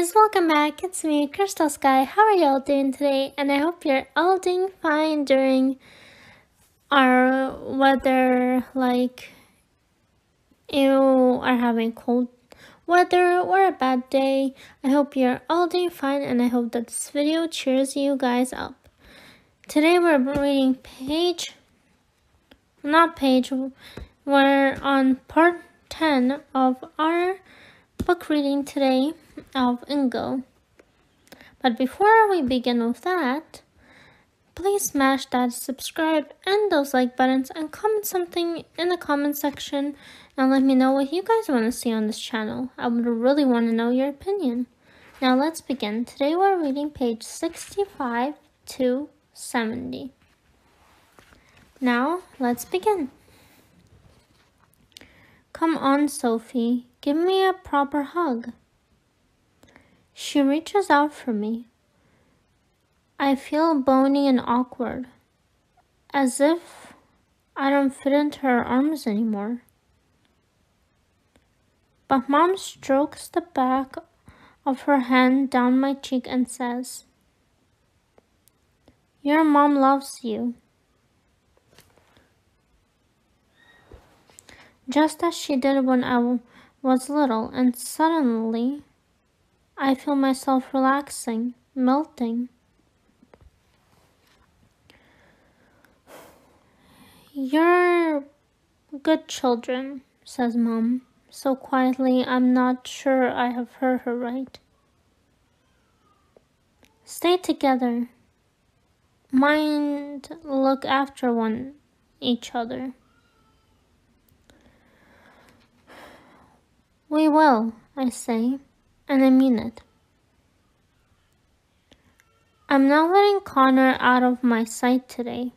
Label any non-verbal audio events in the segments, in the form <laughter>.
guys, welcome back. It's me, Crystal Sky. How are y'all doing today? And I hope you're all doing fine during our weather, like you are having cold weather or a bad day. I hope you're all doing fine and I hope that this video cheers you guys up. Today we're reading page, not page, we're on part 10 of our book reading today of Ingo. But before we begin with that, please smash that subscribe and those like buttons and comment something in the comment section and let me know what you guys want to see on this channel. I would really want to know your opinion. Now let's begin. Today we're reading page 65 to 70. Now let's begin. Come on, Sapphy. Give me a proper hug. She reaches out for me. I feel bony and awkward, as if I don't fit into her arms anymore. But mom strokes the back of her hand down my cheek and says, Your mom loves you. Just as she did when I was little, and suddenly I feel myself relaxing, melting. You're good children, says Mom, so quietly I'm not sure I have heard her right. Stay together. Mind look after one each other. We will, I say and I mean it. I'm not letting Connor out of my sight today.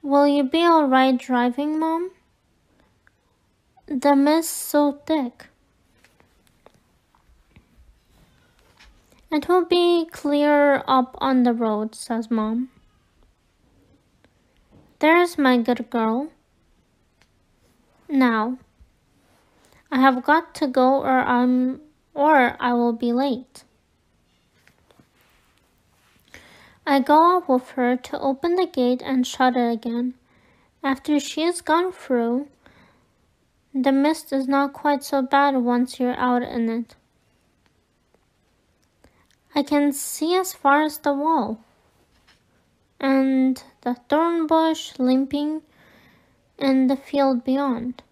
Will you be alright driving, Mom? The mist's so thick. It will be clear up on the road, says Mom. There's my good girl. Now, I have got to go or I'm or I will be late. I go up with her to open the gate and shut it again. After she has gone through, the mist is not quite so bad once you're out in it. I can see as far as the wall and the thorn bush limping in the field beyond.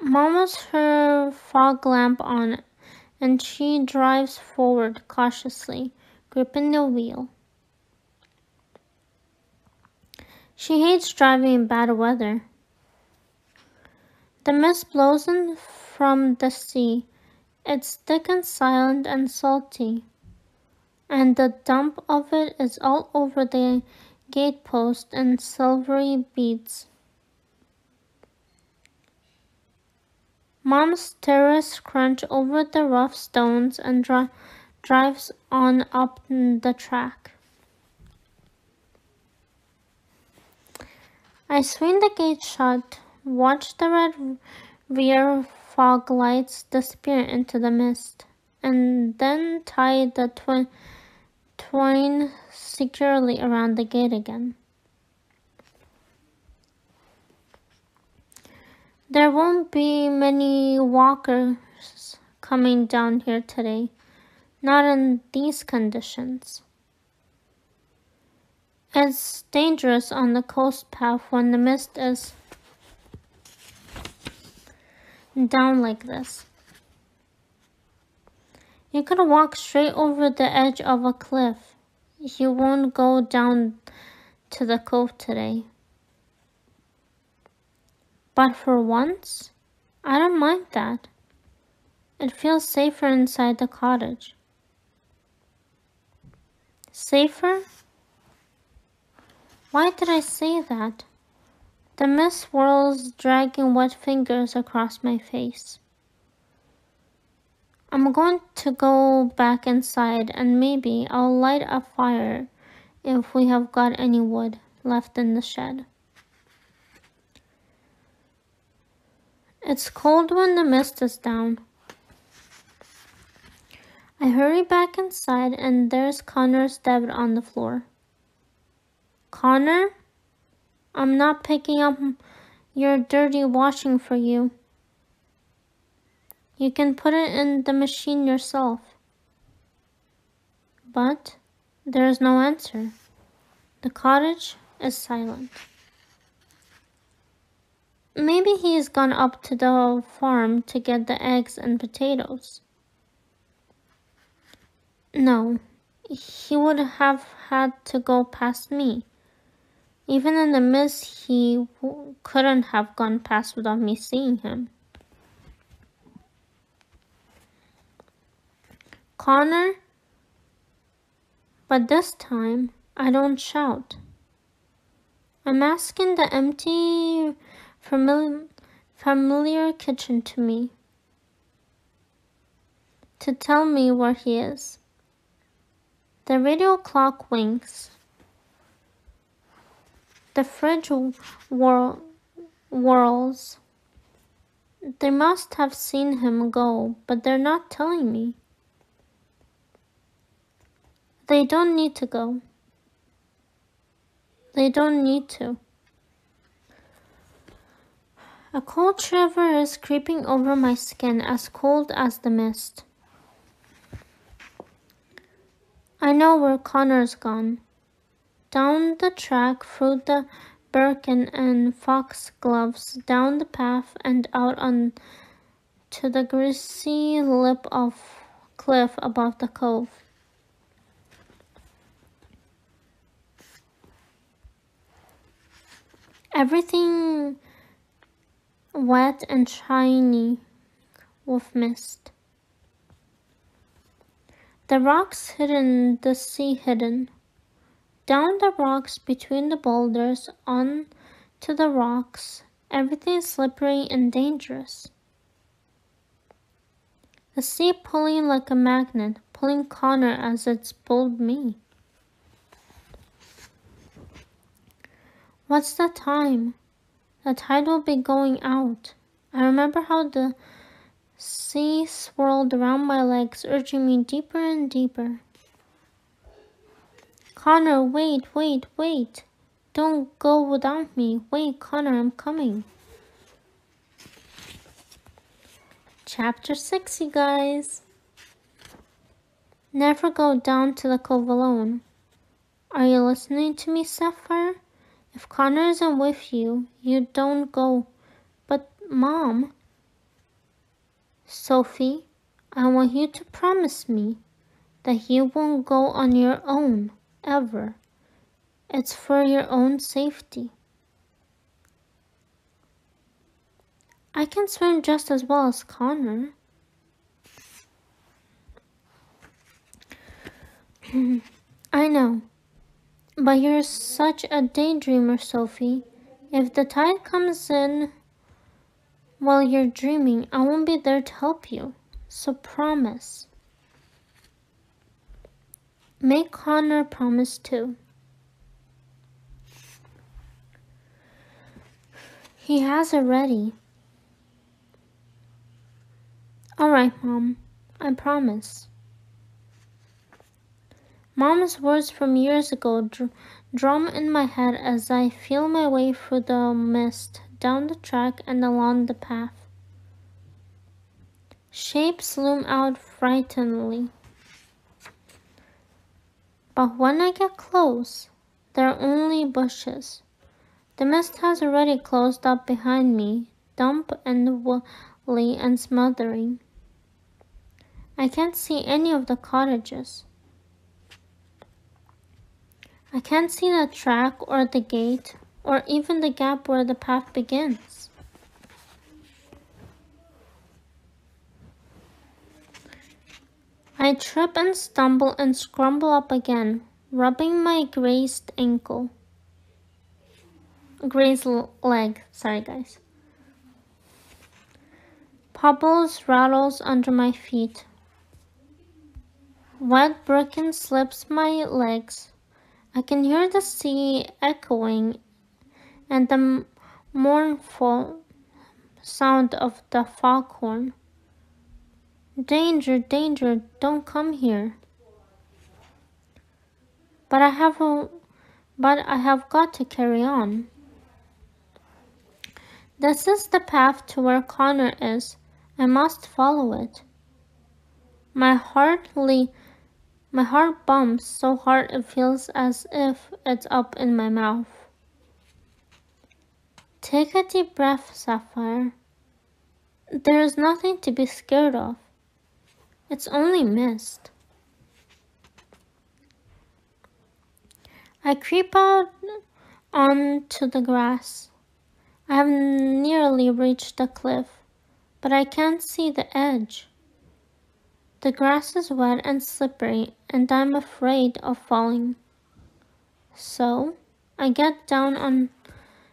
Mama's her fog lamp on and she drives forward cautiously, gripping the wheel. She hates driving in bad weather. The mist blows in from the sea. It's thick and silent and salty, and the dump of it is all over the gatepost in silvery beads. Mom's terrace crunch over the rough stones and dri drives on up the track. I swing the gate shut, watch the red rear fog lights disappear into the mist, and then tie the twi twine securely around the gate again. There won't be many walkers coming down here today. Not in these conditions. It's dangerous on the coast path when the mist is down like this. You could walk straight over the edge of a cliff. You won't go down to the cove today. But for once, I don't mind that. It feels safer inside the cottage. Safer? Why did I say that? The mist swirls, dragging wet fingers across my face. I'm going to go back inside and maybe I'll light a fire if we have got any wood left in the shed. It's cold when the mist is down. I hurry back inside and there's Connor's dead on the floor. Connor? I'm not picking up your dirty washing for you. You can put it in the machine yourself. But there is no answer. The cottage is silent. Maybe he has gone up to the farm to get the eggs and potatoes. No, he would have had to go past me. Even in the mist, he couldn't have gone past without me seeing him. Connor? But this time, I don't shout. I'm asking the empty familiar, familiar kitchen to me to tell me where he is. The radio clock winks. The fridge whir whirls. They must have seen him go, but they're not telling me. They don't need to go. They don't need to. A cold shiver is creeping over my skin, as cold as the mist. I know where Connor's gone. Down the track, through the Birkin and foxgloves, down the path and out on to the greasy lip of cliff above the cove. Everything wet and shiny with mist. The rocks hidden, the sea hidden. Down the rocks, between the boulders, on to the rocks, everything slippery and dangerous. The sea pulling like a magnet, pulling Connor as it's pulled me. What's the time? The tide will be going out. I remember how the sea swirled around my legs, urging me deeper and deeper. Connor, wait, wait, wait. Don't go without me. Wait, Connor, I'm coming. Chapter 6, you guys. Never go down to the cove alone. Are you listening to me, Sapphire? If Connor isn't with you, you don't go. But, Mom, Sapphy, I want you to promise me that you won't go on your own, ever. It's for your own safety. I can swim just as well as Connor. <clears throat> I know. But you're such a daydreamer, Sapphy. If the tide comes in while you're dreaming, I won't be there to help you. So promise. Make Connor promise too. He has it ready. Alright, Mom. I promise. Mom's words from years ago dr drum in my head as I feel my way through the mist, down the track and along the path. Shapes loom out frighteningly. But when I get close, they're only bushes. The mist has already closed up behind me, damp and woolly and smothering. I can't see any of the cottages. I can't see the track or the gate or even the gap where the path begins. I trip and stumble and scramble up again, rubbing my grazed ankle. Grazed leg, sorry guys. Pebbles rattles under my feet. Wet Birkin slips my legs. I can hear the sea echoing and the mournful sound of the foghorn. Danger, danger, don't come here. But I have a, but I have got to carry on. This is the path to where Connor is. I must follow it. My heart le- my heart bumps so hard it feels as if it's up in my mouth. Take a deep breath, Sapphire. There is nothing to be scared of. It's only mist. I creep out onto the grass. I have nearly reached the cliff, but I can't see the edge. The grass is wet and slippery, and I'm afraid of falling. So I get down on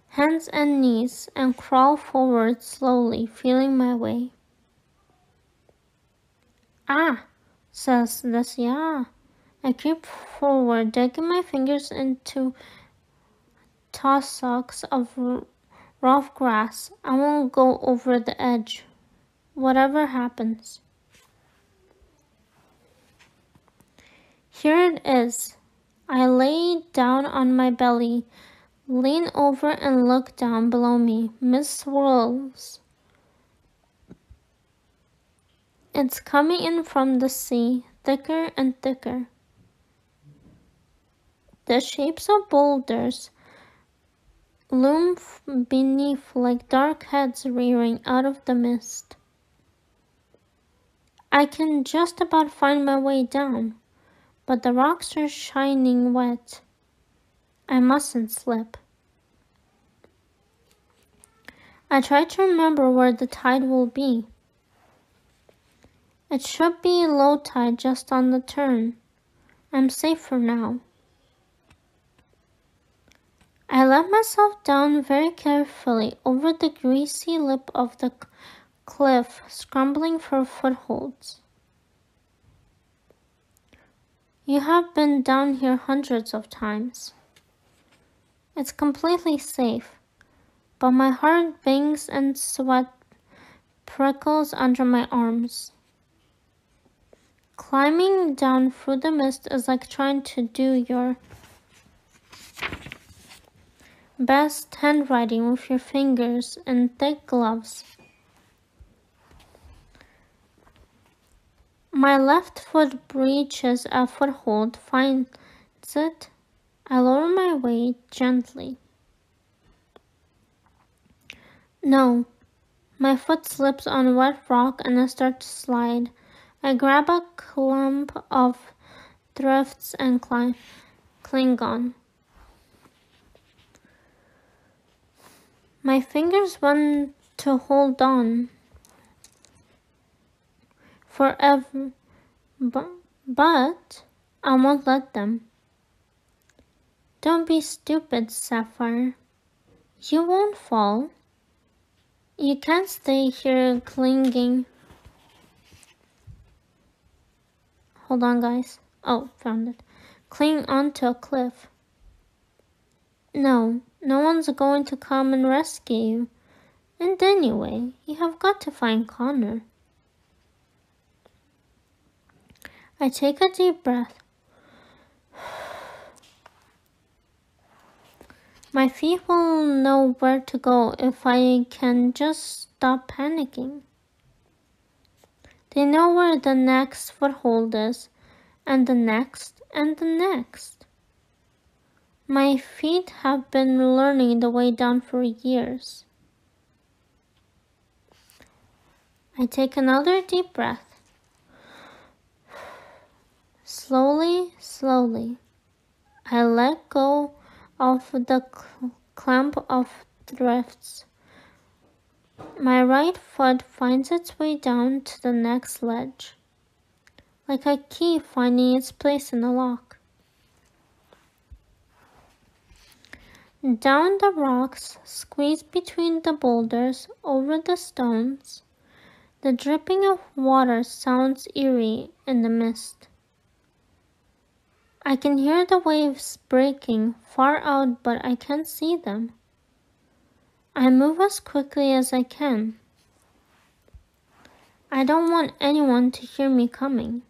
hands and knees and crawl forward slowly, feeling my way. Ah, says Lesia. I creep forward, digging my fingers into tussocks of rough grass. I won't go over the edge, whatever happens. Here it is. I lay down on my belly, lean over and look down below me. Mist swirls. It's coming in from the sea, thicker and thicker. The shapes of boulders loom beneath like dark heads rearing out of the mist. I can just about find my way down, but the rocks are shining wet. I mustn't slip. I try to remember where the tide will be. It should be low tide just on the turn. I'm safe for now. I let myself down very carefully over the greasy lip of the cliff, scrambling for footholds. You have been down here hundreds of times. It's completely safe, but my heart bangs and sweat prickles under my arms. Climbing down through the mist is like trying to do your best handwriting with your fingers in thick gloves. My left foot breaches a foothold, finds it. I lower my weight gently. No, my foot slips on wet rock and I start to slide. I grab a clump of drifts and climb, cling on. My fingers want to hold on forever, but, but I won't let them. Don't be stupid, Sapphire. You won't fall. You can't stay here clinging. Hold on, guys. Oh, found it. Cling onto a cliff. No, no one's going to come and rescue you. And anyway, you have got to find Connor. I take a deep breath. <sighs> My feet will know where to go if I can just stop panicking. They know where the next foothold is, and the next, and the next. My feet have been learning the way down for years. I take another deep breath. Slowly, slowly, I let go of the cl clump of drifts. My right foot finds its way down to the next ledge, like a key finding its place in the lock. Down the rocks, squeezed between the boulders, over the stones. The dripping of water sounds eerie in the mist. I can hear the waves breaking far out, but I can't see them. I move as quickly as I can. I don't want anyone to hear me coming.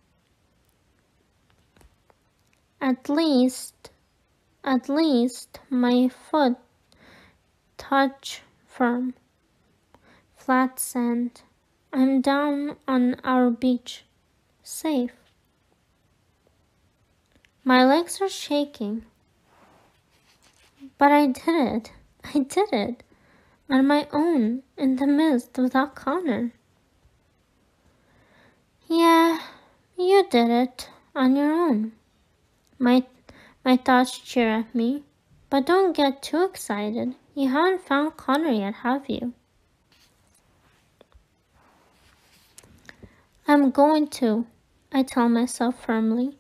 At least, at least my foot touch firm. Flat sand. I'm down on our beach. Safe. My legs are shaking. But I did it. I did it. On my own, in the mist, without Connor. Yeah, you did it. On your own. My, my thoughts cheer at me. But don't get too excited. You haven't found Connor yet, have you? I'm going to, I tell myself firmly.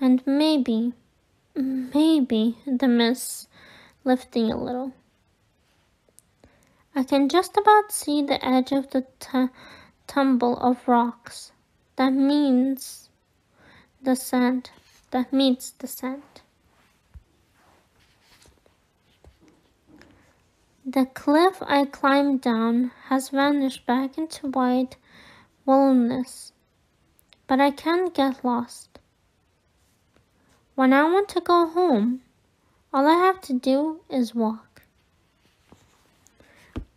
And maybe, maybe the mist lifting a little. I can just about see the edge of the tumble of rocks. That means the sand. That meets the sand. The cliff I climbed down has vanished back into white wilderness, but I can't get lost. When I want to go home, all I have to do is walk.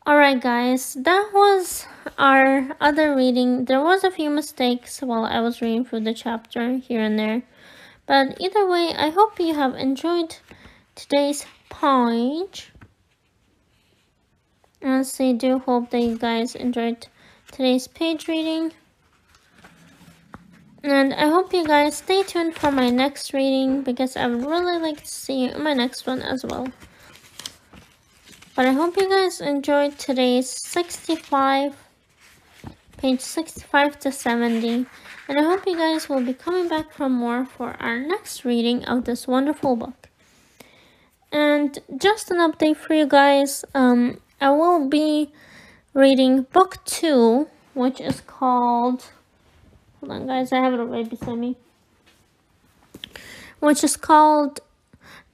Alright guys, that was our other reading. There was a few mistakes while I was reading through the chapter here and there. But either way, I hope you have enjoyed today's page. Honestly, do hope that you guys enjoyed today's page reading. And I hope you guys stay tuned for my next reading because I would really like to see my next one as well. But I hope you guys enjoyed today's 65, page 65 to 70. And I hope you guys will be coming back for more for our next reading of this wonderful book. And just an update for you guys, um, I will be reading book two, which is called. Hold on, guys, I have it right beside me. Which is called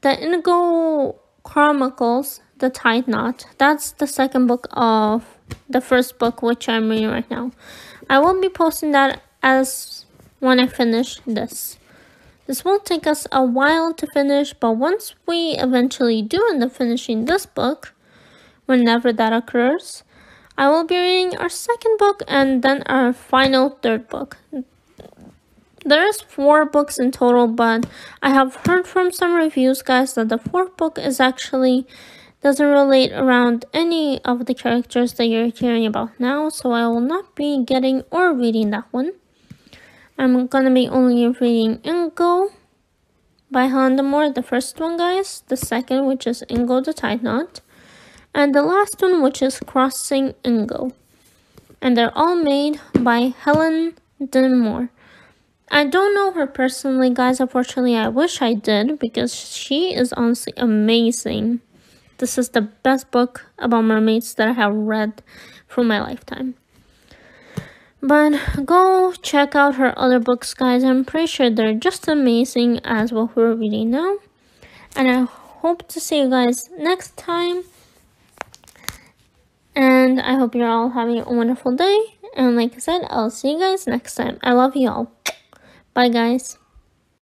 The Indigo Chronicles, The Tide Knot. That's the second book of the first book, which I'm reading right now. I will be posting that as when I finish this. This will take us a while to finish, but once we eventually do end up finishing this book, whenever that occurs, I will be reading our second book and then our final third book. There's four books in total, but I have heard from some reviews, guys, that the fourth book is actually doesn't relate around any of the characters that you're hearing about now, so I will not be getting or reading that one. I'm gonna be only reading Ingo by Moore, the first one, guys. The second, which is Ingo the Tide Knot and the last one which is Crossing Ingo. And they're all made by Helen Dunmore. I don't know her personally, guys. Unfortunately, I wish I did because she is honestly amazing. This is the best book about mermaids that I have read for my lifetime. But go check out her other books, guys. I'm pretty sure they're just amazing as what we're reading now. And I hope to see you guys next time. And I hope you're all having a wonderful day. And like I said, I'll see you guys next time. I love you all. Bye, guys.